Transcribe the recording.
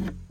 Mm.